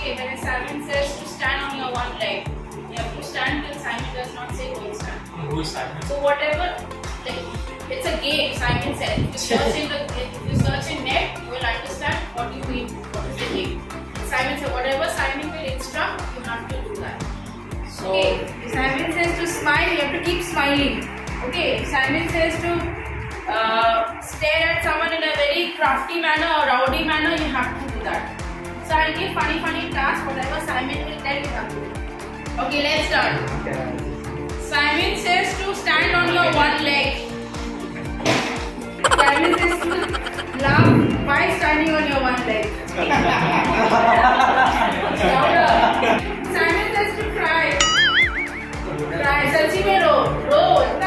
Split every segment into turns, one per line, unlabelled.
Okay, when Simon says to stand on your one leg, you have to stand till Simon does not say go stand.
Hold Simon.
So whatever, like, it's a game, Simon said. If you search in, the, if you search in net, you will understand what you mean, what is the game. Simon said, whatever Simon will instruct, you have to do that. So, okay, if Simon says to smile, you have to keep smiling. Okay, if Simon says to uh, stare at someone in a very crafty manner or rowdy manner, you have to do that start giving funny funny tasks whatever Simon will tell you. Okay, let's start. Simon says to stand on your one leg. Simon says to laugh by standing on your one leg. Simon says to cry. Cry. Sachi mein ro. Ro.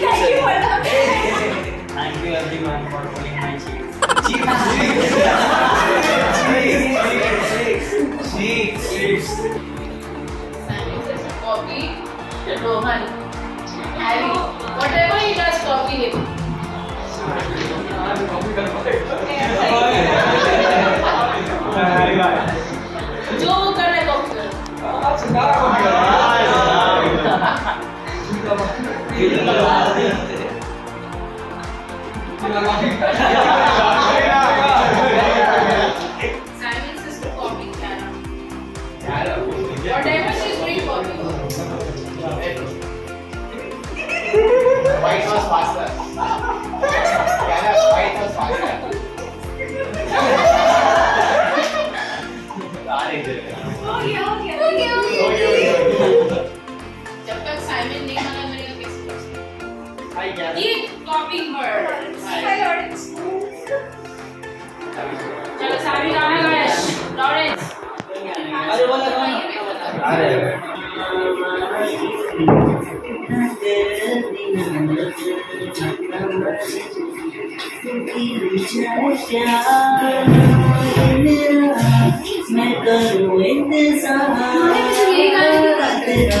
Thank
you everyone for pulling my cheeks.
Copy Rohan. Harry. Whatever he does, copy him. Simon says to copy Kiara. Whatever she's doing.
White was faster.
I
get
it. चलो सामी नाम Ganesh Lawrence
अरे वो अरे
मैं करूँ इंतज़ार।
तेरा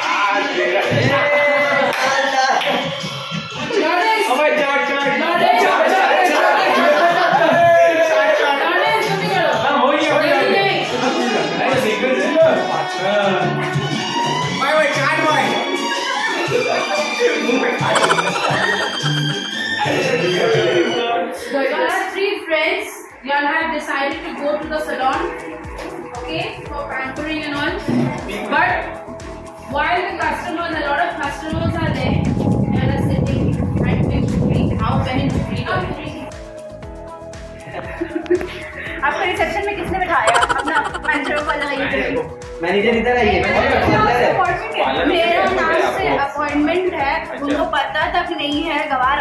So you have three friends. You all have decided to go to the salon, okay, for pampering and all. But while the customers, a lot of customers are there,
manager इधर आइए
मेरा नाम से अपॉइंटमेंट है उनको पता तक नहीं है गवार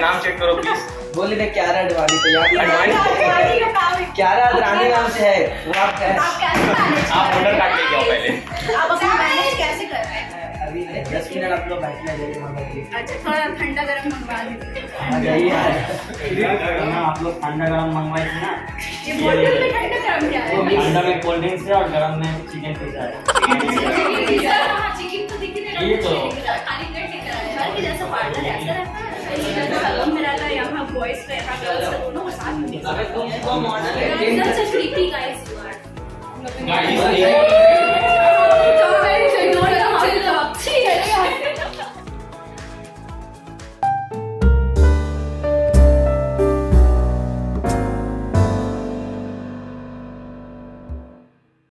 नाम
चेक करो प्लीज़
बोले मैं क्यारा अडवाणी तो याद अडवाणी
का काम है। क्यारा अडवाणी नाम
से है वो आप आप
कैसे आप ऑर्डर काट लेके आओ पहले। आप अपना मैनेज कैसे हैं
अभी दस मिनट आप लोग बैठना जाइए
अच्छा थोड़ा ठंडा गर्म मंगवा दीजिए आ जाइए
हाँ, आप लोग ठंडा गरम मंगवाए थे ना? ये बोतल में
ठंडा गर्म क्या है? ठंडा
में कोल्ड ड्रिंक्स है और गरम में चिकन पिज्जा है।
चिकन तो दिख ही ये तो। खाली पेट दिख रहा है। घर के जैसा पार्लर ऐसा रहता है में रहता है यहाँ बॉयज़ का यहाँ गर्ल्स का दोनों साथ में तो
है.
गाइस ये